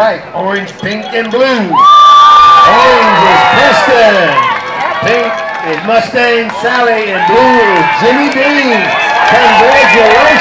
right. Orange, pink, and blue. Orange is Preston. Pink is Mustang Sally, and blue is Jimmy Dean. Congratulations.